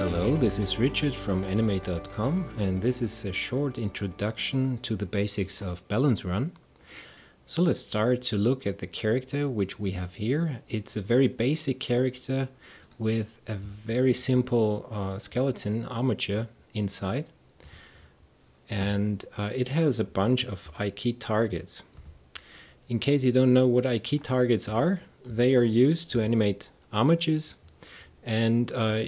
Hello, this is Richard from nm8.com and this is a short introduction to the basics of Balance Run. So let's start to look at the character which we have here. It's a very basic character with a very simple uh, skeleton armature inside and uh, it has a bunch of IK targets. In case you don't know what IK targets are, they are used to animate armatures and uh,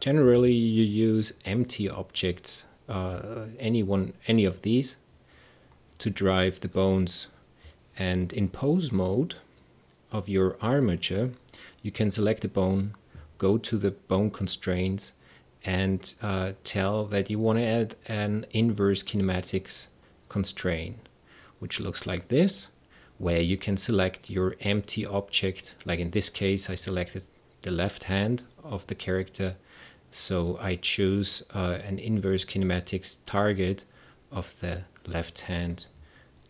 generally you use empty objects uh, any one any of these to drive the bones. And in pose mode of your armature you can select a bone go to the bone constraints and uh, tell that you want to add an inverse kinematics constraint which looks like this where you can select your empty object. Like in this case I selected the left hand of the character. So I choose uh, an inverse kinematics target of the left hand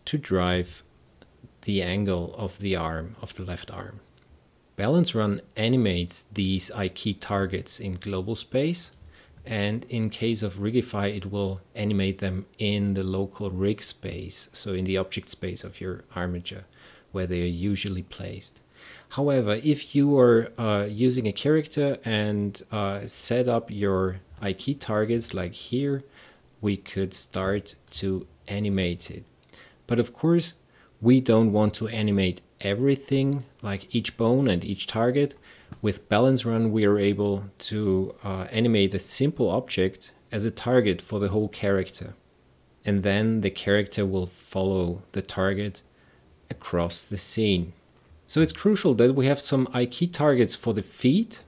to drive the angle of the arm, of the left arm. Balance Run animates these IK targets in global space and in case of Rigify it will animate them in the local rig space, so in the object space of your armature where they are usually placed. However, if you are uh, using a character and uh, set up your IK targets like here, we could start to animate it. But of course, we don't want to animate everything like each bone and each target. With Balance Run, we are able to uh, animate a simple object as a target for the whole character. And then the character will follow the target across the scene. So it's crucial that we have some IK targets for the feet,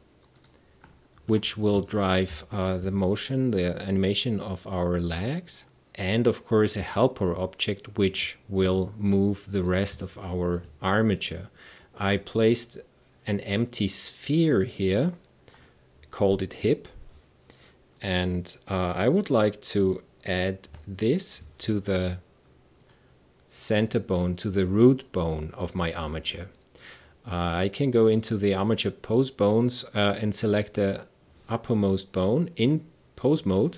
which will drive uh, the motion, the animation of our legs, and of course a helper object which will move the rest of our armature. I placed an empty sphere here, called it hip, and uh, I would like to add this to the center bone, to the root bone of my armature. Uh, I can go into the armature pose bones uh, and select the uppermost bone in pose mode.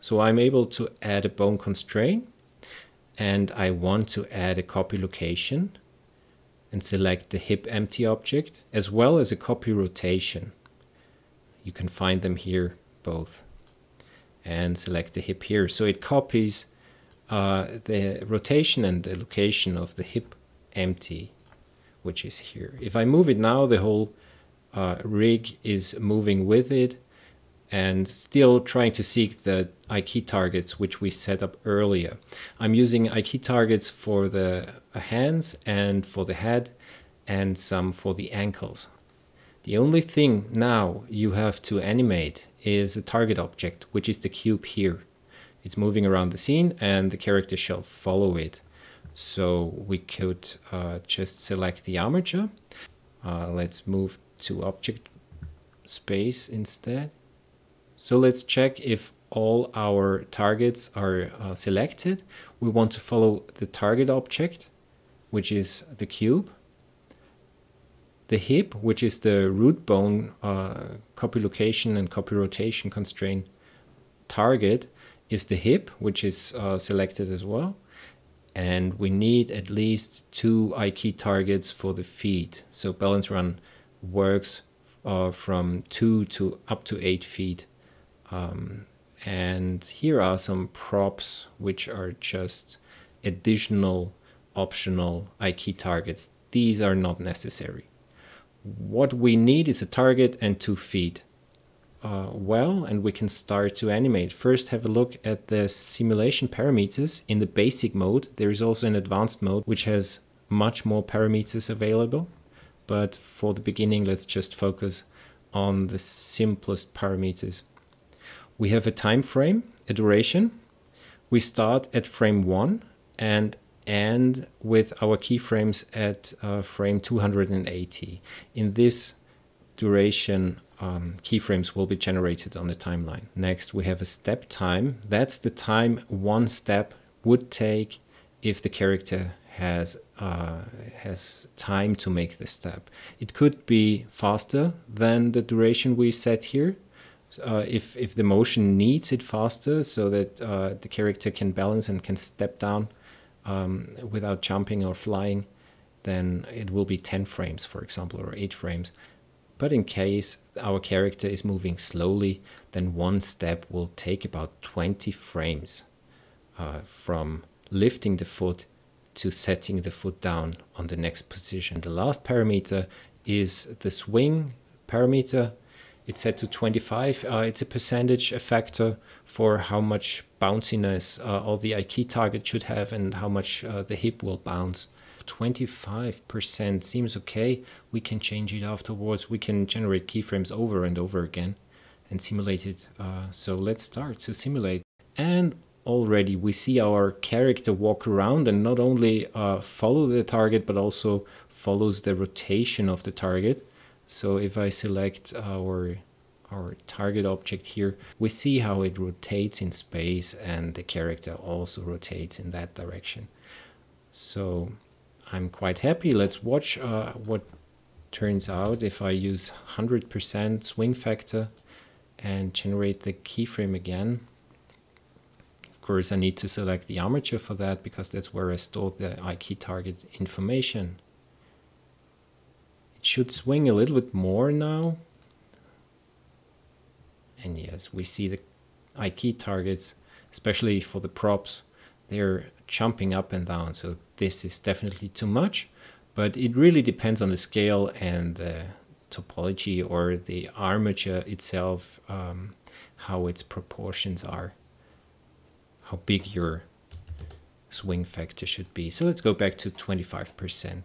So I'm able to add a bone constraint and I want to add a copy location and select the hip empty object as well as a copy rotation. You can find them here both and select the hip here. So it copies uh, the rotation and the location of the hip empty which is here. If I move it now, the whole uh, rig is moving with it and still trying to seek the IK targets which we set up earlier. I'm using IK targets for the hands and for the head and some for the ankles. The only thing now you have to animate is a target object, which is the cube here. It's moving around the scene and the character shall follow it. So we could uh, just select the armature. Uh, let's move to object space instead. So let's check if all our targets are uh, selected. We want to follow the target object, which is the cube. The hip, which is the root bone uh, copy location and copy rotation constraint target, is the hip, which is uh, selected as well and we need at least two IK targets for the feet. So balance run works uh, from two to up to eight feet. Um, and here are some props which are just additional optional IK targets. These are not necessary. What we need is a target and two feet uh, well and we can start to animate. First have a look at the simulation parameters in the basic mode. There is also an advanced mode which has much more parameters available. But for the beginning, let's just focus on the simplest parameters. We have a time frame, a duration. We start at frame 1 and end with our keyframes at uh, frame 280. In this duration um, keyframes will be generated on the timeline. Next, we have a step time. That's the time one step would take if the character has uh, has time to make the step. It could be faster than the duration we set here. uh, if, if the motion needs it faster so that uh, the character can balance and can step down um, without jumping or flying, then it will be 10 frames, for example, or 8 frames. But in case our character is moving slowly, then one step will take about 20 frames uh, from lifting the foot to setting the foot down on the next position. The last parameter is the swing parameter. It's set to 25. Uh, it's a percentage a factor for how much bounciness uh, all the IK target should have and how much uh, the hip will bounce. 25% seems okay. We can change it afterwards. We can generate keyframes over and over again and simulate it. Uh, so let's start to simulate. And already we see our character walk around and not only uh, follow the target but also follows the rotation of the target. So if I select our our target object here, we see how it rotates in space and the character also rotates in that direction. So I'm quite happy. Let's watch uh, what turns out if I use 100% swing factor and generate the keyframe again Of course, I need to select the armature for that because that's where I store the IK target information. It should swing a little bit more now. And yes, we see the IK targets, especially for the props, they're jumping up and down. So this is definitely too much, but it really depends on the scale and the topology or the armature itself, um, how its proportions are how big your swing factor should be. So let's go back to 25%.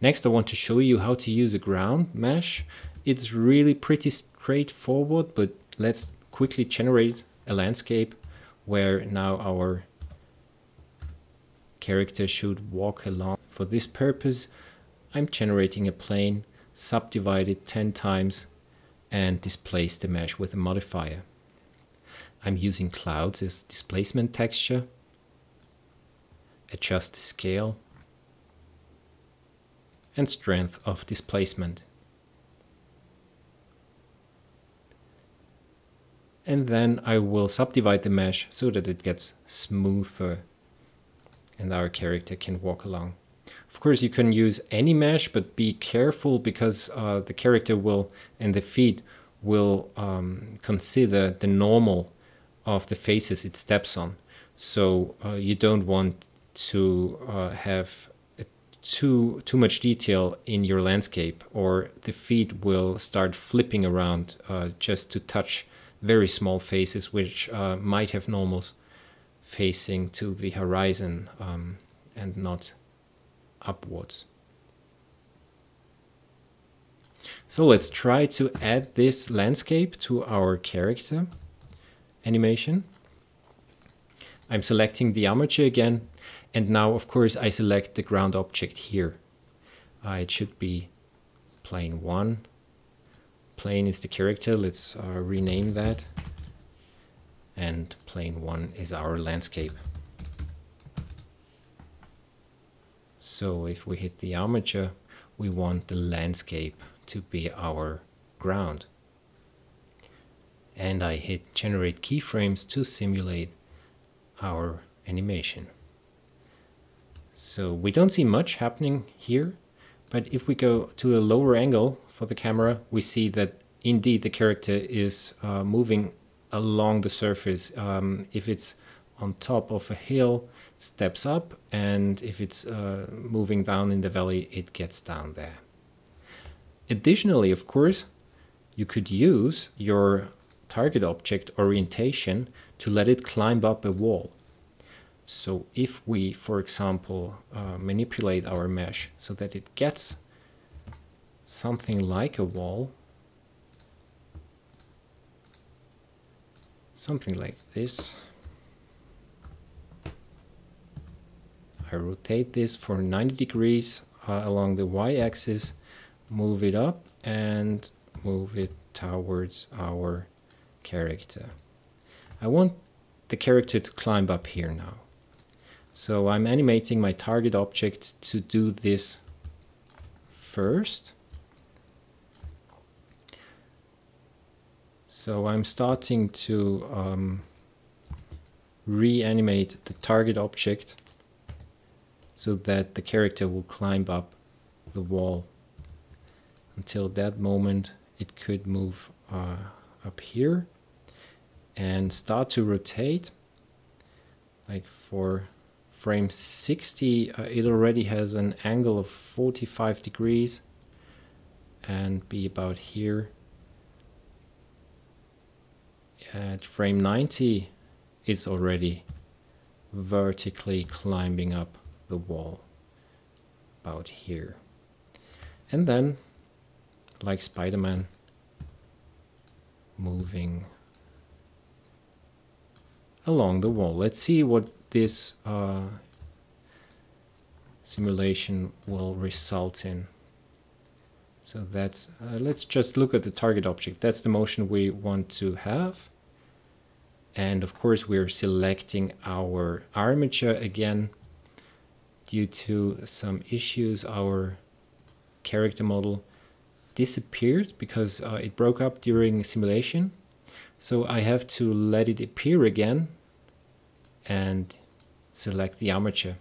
Next, I want to show you how to use a ground mesh. It's really pretty straightforward, but let's quickly generate a landscape where now our character should walk along. For this purpose, I'm generating a plane, subdivide it 10 times, and displace the mesh with a modifier. I'm using clouds as displacement texture, adjust the scale, and strength of displacement. And then I will subdivide the mesh so that it gets smoother and our character can walk along. Of course, you can use any mesh, but be careful because uh, the character will and the feet will um, consider the normal of the faces it steps on. So uh, you don't want to uh, have too too much detail in your landscape, or the feet will start flipping around uh, just to touch very small faces, which uh, might have normals facing to the horizon um, and not upwards. So let's try to add this landscape to our character animation. I'm selecting the armature again and now of course I select the ground object here. Uh, it should be plane 1. Plane is the character, let's uh, rename that. And plane 1 is our landscape. So if we hit the armature, we want the landscape to be our ground and I hit generate keyframes to simulate our animation. So we don't see much happening here, but if we go to a lower angle for the camera, we see that indeed the character is uh, moving along the surface. Um, if it's on top of a hill, steps up, and if it's uh, moving down in the valley, it gets down there. Additionally, of course, you could use your target object orientation to let it climb up a wall. So if we, for example, uh, manipulate our mesh so that it gets something like a wall, something like this, I rotate this for 90 degrees uh, along the y-axis, move it up and move it towards our character. I want the character to climb up here now. So I'm animating my target object to do this first. So I'm starting to um, reanimate the target object so that the character will climb up the wall. Until that moment it could move uh, up here and start to rotate like for frame 60 uh, it already has an angle of 45 degrees and be about here at frame 90 it's already vertically climbing up the wall about here and then like Spider-Man moving along the wall. Let's see what this uh, simulation will result in. So that's, uh, let's just look at the target object. That's the motion we want to have. And of course we're selecting our armature again. Due to some issues, our character model disappeared because uh, it broke up during simulation. So I have to let it appear again and select the armature.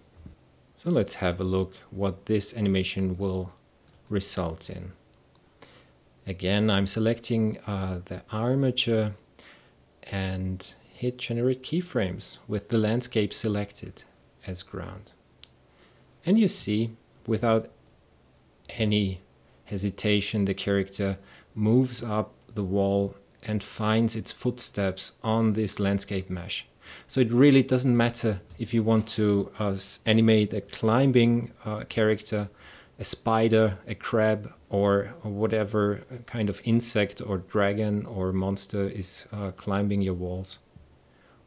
So let's have a look what this animation will result in. Again, I'm selecting uh, the armature and hit generate keyframes with the landscape selected as ground. And you see, without any hesitation, the character moves up the wall and finds its footsteps on this landscape mesh. So it really doesn't matter if you want to uh, animate a climbing uh, character, a spider, a crab, or, whatever kind of insect or dragon or monster is uh, climbing your walls.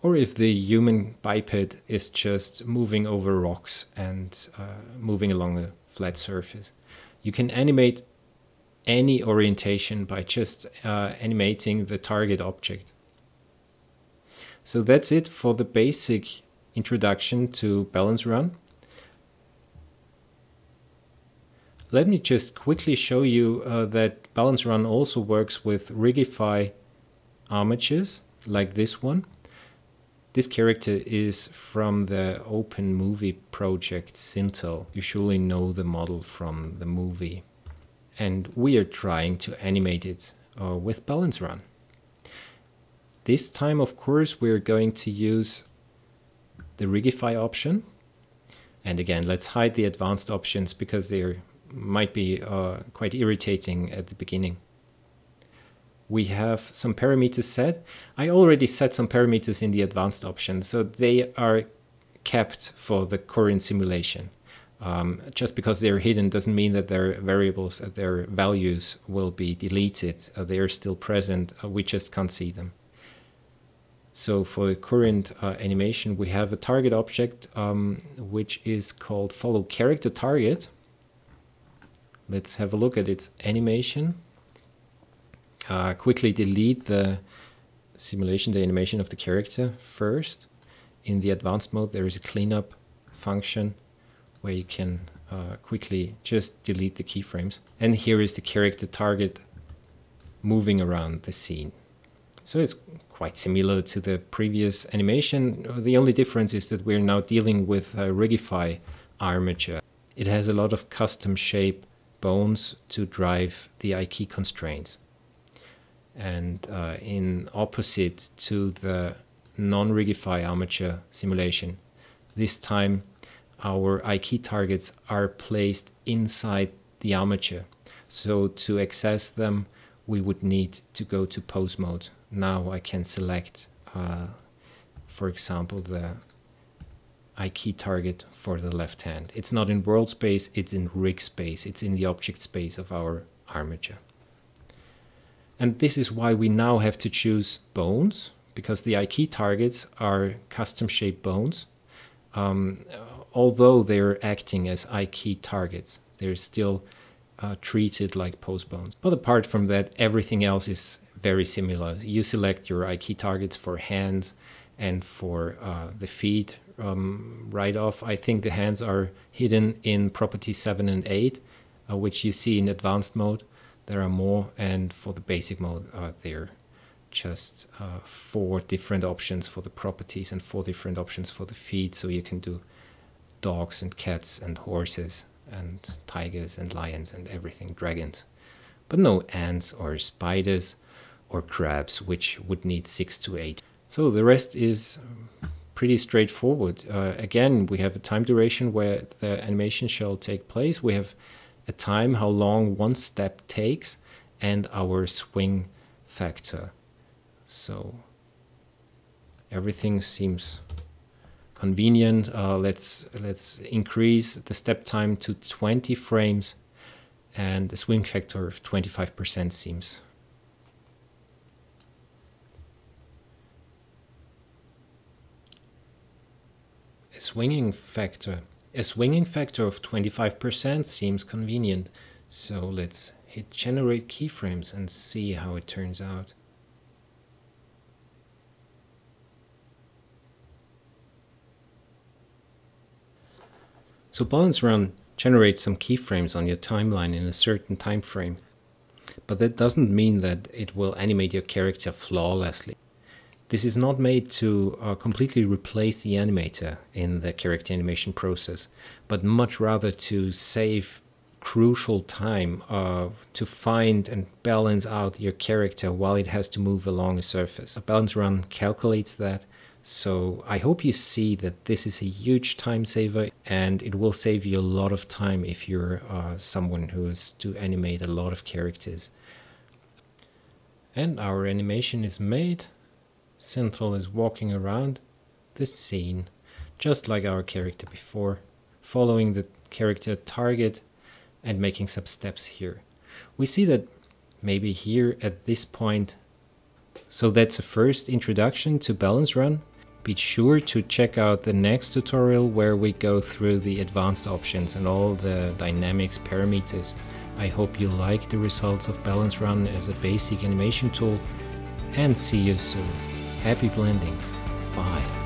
Or if the human biped is just moving over rocks and uh, moving along a flat surface. You can animate any orientation by just uh, animating the target object. So that's it for the basic introduction to Balance Run. Let me just quickly show you uh, that Balance Run also works with Rigify armatures like this one. This character is from the open movie project Sintel. You surely know the model from the movie and we are trying to animate it uh, with balance run. This time, of course, we're going to use the Rigify option. And again, let's hide the advanced options because they might be uh, quite irritating at the beginning. We have some parameters set. I already set some parameters in the advanced option, so they are kept for the current simulation. Um, just because they're hidden doesn't mean that their variables, uh, their values will be deleted. Uh, they are still present, uh, we just can't see them. So for the current uh, animation, we have a target object, um, which is called follow character target. Let's have a look at its animation. Uh, quickly delete the simulation, the animation of the character first. In the advanced mode, there is a cleanup function where you can uh, quickly just delete the keyframes. And here is the character target moving around the scene. So it's quite similar to the previous animation. The only difference is that we're now dealing with a Rigify armature. It has a lot of custom shape bones to drive the IK constraints. And uh, in opposite to the non-Rigify armature simulation, this time our IK targets are placed inside the armature. So to access them, we would need to go to pose mode. Now I can select, uh, for example, the IK target for the left hand. It's not in world space, it's in rig space. It's in the object space of our armature. And this is why we now have to choose bones, because the IK targets are custom shaped bones. Um, although they're acting as IK targets, they're still uh, treated like pose bones. But apart from that, everything else is very similar. You select your IK targets for hands and for uh, the feet um, right off. I think the hands are hidden in property 7 and 8, uh, which you see in advanced mode. There are more, and for the basic mode, uh, they're just uh, four different options for the properties and four different options for the feed. So you can do dogs and cats and horses and tigers and lions and everything, dragons. But no ants or spiders or crabs, which would need six to eight. So the rest is pretty straightforward. Uh, again, we have a time duration where the animation shall take place. We have a time how long one step takes and our swing factor. So everything seems convenient. Uh, let's let's increase the step time to 20 frames and the swing factor of 25% seems a swinging factor a swinging factor of 25% seems convenient so let's hit generate keyframes and see how it turns out So Balance Run generates some keyframes on your timeline in a certain time frame. But that doesn't mean that it will animate your character flawlessly. This is not made to uh, completely replace the animator in the character animation process, but much rather to save crucial time uh, to find and balance out your character while it has to move along a surface. A balance run calculates that so I hope you see that this is a huge time saver and it will save you a lot of time if you're uh, someone who has to animate a lot of characters. And our animation is made. Sintel is walking around the scene, just like our character before, following the character target and making some steps here. We see that maybe here at this point, so that's a first introduction to Balance Run. Be sure to check out the next tutorial where we go through the advanced options and all the dynamics parameters. I hope you like the results of Balance Run as a basic animation tool and see you soon. Happy blending. Bye.